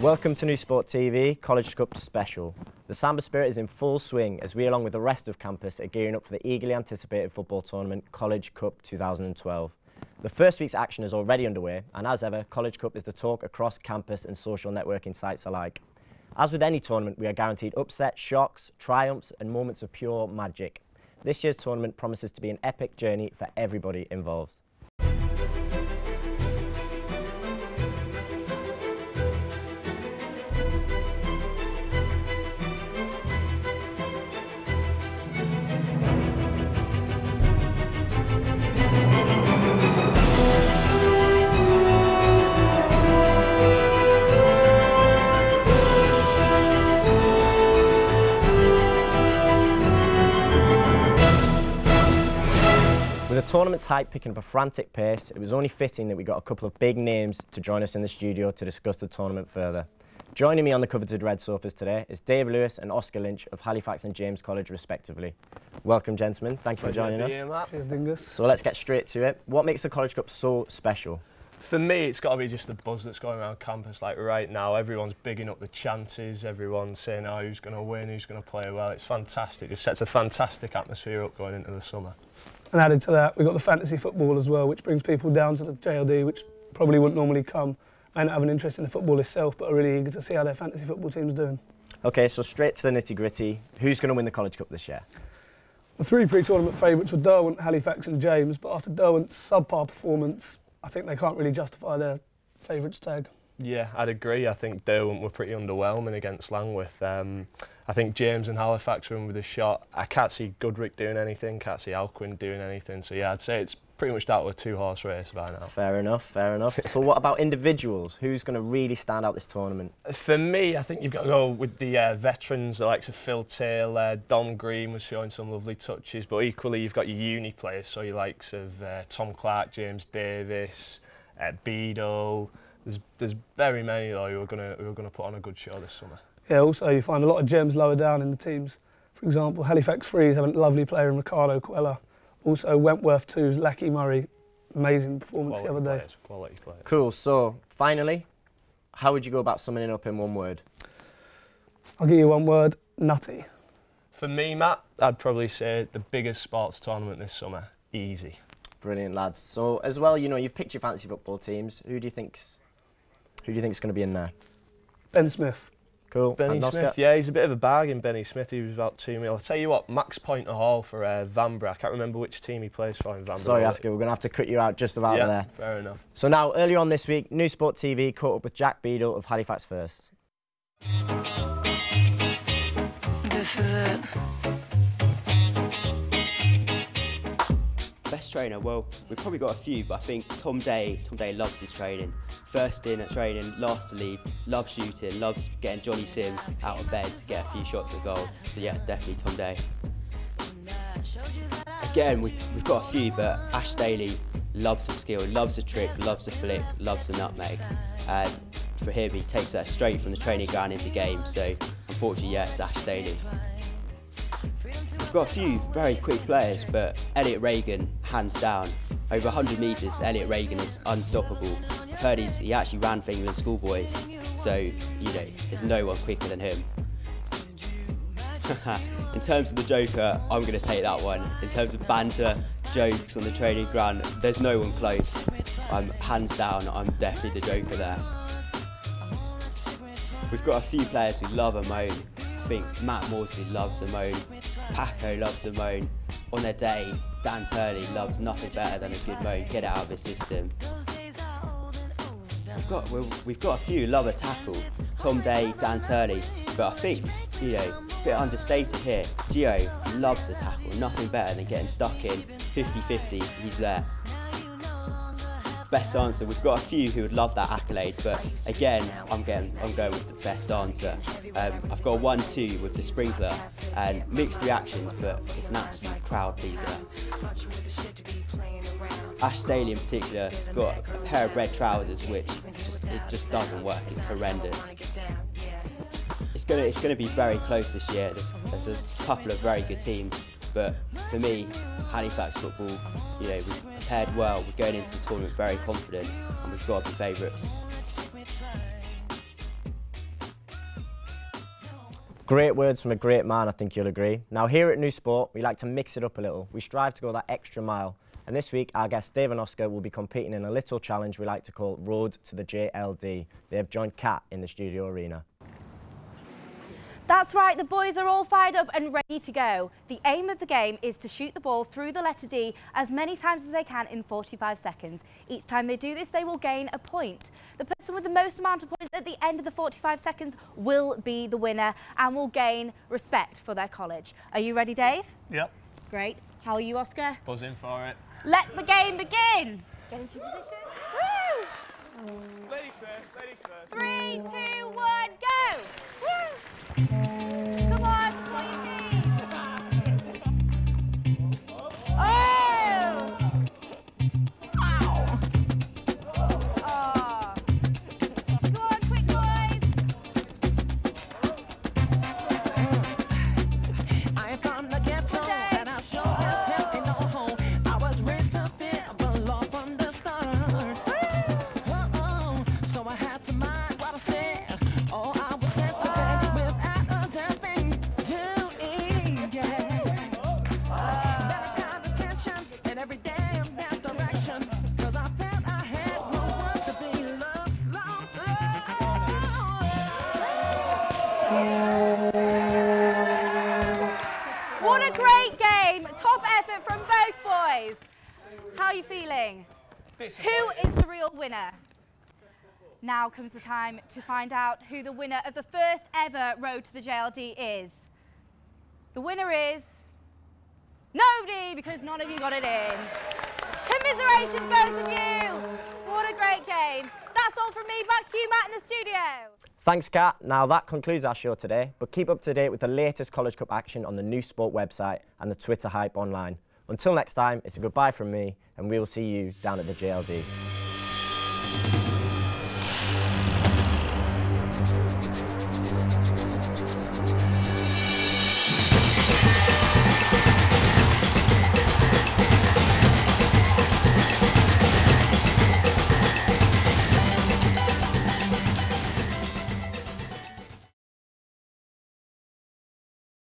Welcome to Nouse Sport TV, College Cup Special. The Samba spirit is in full swing as we, along with the rest of campus, are gearing up for the eagerly anticipated football tournament, College Cup 2012. The first week's action is already underway, and as ever, College Cup is the talk across campus and social networking sites alike. As with any tournament, we are guaranteed upsets, shocks, triumphs, and moments of pure magic. This year's tournament promises to be an epic journey for everybody involved. Tournament's hype picking up a frantic pace, it was only fitting that we got a couple of big names to join us in the studio to discuss the tournament further. Joining me on the coveted red sofas today is Dave Lewis and Oscar Lynch of Halifax and James College respectively. Welcome gentlemen, thank you for joining us. Cheers, Dingus. So let's get straight to it. What makes the College Cup so special? For me, it's got to be just the buzz that's going around campus. Like right now, everyone's bigging up the chances. Everyone's saying, "Oh, who's going to win? Who's going to play well?" It's fantastic. It sets a fantastic atmosphere up going into the summer. And added to that, we've got the fantasy football as well, which brings people down to the JLD, which probably wouldn't normally come. May not have an interest in the football itself, but are really eager to see how their fantasy football team's doing. Okay, so straight to the nitty gritty. Who's going to win the College Cup this year? The three pre-tournament favourites were Derwent, Halifax and James, but after Derwent's subpar performance, I think they can't really justify their favourites tag. Yeah, I'd agree. I think Derwent were pretty underwhelming against Langwith. Um, I think James and Halifax were in with a shot. I can't see Goodricke doing anything, can't see Alcuin doing anything. So yeah, I'd say it's pretty much down with a two-horse race by now. Fair enough, fair enough. so what about individuals? Who's going to really stand out this tournament? For me, I think you've got to go with the uh, veterans, the likes of Phil Taylor, Don Green was showing some lovely touches, but equally you've got your uni players, so your likes of uh, Tom Clark, James Davis, uh, Beadle. There's, there's very many though who are going to who are going to put on a good show this summer. Yeah, also you find a lot of gems lower down in the teams. For example, Halifax Freeze have a lovely player in Ricardo Quella. Also Wentworth 2's Lackey Murray, amazing performance Quality the other day. players, quality players. Cool. So finally, how would you go about summing it up in one word? I'll give you one word, nutty. For me, Matt, I'd probably say the biggest sports tournament this summer, easy. Brilliant, lads. So as well, you know, you've picked your fantasy football teams. Who do you think's who do you think's going to be in there? Ben Smith. Cool. Benny And Oscar? Smith, yeah, he's a bit of a bargain, Benny Smith. He was about two mil. I'll tell you what, Max Pointer Hall for uh, Vanbrugh. I can't remember which team he plays for in Vanbrugh. Sorry, Oscar. We're going to have to cut you out just about yeah, there. fair enough. So now, earlier on this week, Nouse Sport TV caught up with Jack Beadle of Halifax First. This is it. Best trainer? Well, we've probably got a few, but I think Tom Day. Tom Day loves his training. First in at training, last to leave. Loves shooting. Loves getting Johnny Sim out of bed to get a few shots at goal. So yeah, definitely Tom Day. Again, we've, we've got a few, but Ash Daly loves a skill, loves a trick, loves a flick, loves a nutmeg. And for him, he takes that straight from the training ground into game. So unfortunately, yeah, it's Ash Daly. We've got a few very quick players, but Elliot Reagan, hands down. Over 100 metres, Elliot Reagan is unstoppable. I've heard he's, he actually ran for England schoolboys, so, you know, there's no one quicker than him. In terms of the Joker, I'm going to take that one. In terms of banter, jokes on the training ground, there's no one close. I'm hands down, I'm definitely the Joker there. We've got a few players who love a moan. I think Matt Morsley loves a moan. Paco loves a moan. On a day, Dan Turley loves nothing better than a good moan. Get it out of his system. We've got we've, got a few who love a tackle. Tom Day, Dan Turley. But I think you know a bit understated here. Gio loves a tackle. Nothing better than getting stuck in 50-50. He's there best answer. We've got a few who would love that accolade, but again, I'm going, I'm going with the best answer. Um, I've got one two with the sprinkler and mixed reactions, but it's an absolute crowd pleaser. Ash Daly in particular has got a pair of red trousers, which just it just doesn't work. It's horrendous. It's gonna it's gonna be very close this year. There's, there's a couple of very good teams, but for me, Halifax football, you know, we've prepared well. We're going into the tournament very confident and we've got to be favourites. Great words from a great man, I think you'll agree. Now, here at Nouse Sport, we like to mix it up a little. We strive to go that extra mile. And this week, our guest Dave and Oscar will be competing in a little challenge we like to call Road to the JLD. They have joined Kat in the studio arena. That's right, the boys are all fired up and ready to go. The aim of the game is to shoot the ball through the letter D as many times as they can in 45 seconds. Each time they do this, they will gain a point. The person with the most amount of points at the end of the 45 seconds will be the winner and will gain respect for their college. Are you ready, Dave? Yep. Great. How are you, Oscar? Buzzing for it. Let the game begin. Get into position. Woo! Ladies first, ladies first. Three, two, one, go! Woo! What a great game! Top effort from both boys. How are you feeling? Who is the real winner? Now comes the time to find out who the winner of the first ever Road to the JLD is. The winner is nobody because none of you got it in. Commiserations, both of you. What a great game. That's all from me. Back to you, Matt, in the studio. Thanks, Kat. Now, that concludes our show today, but keep up to date with the latest College Cup action on the Nouse Sport website and the Twitter Hype online. Until next time, it's a goodbye from me, and we will see you down at the JLD.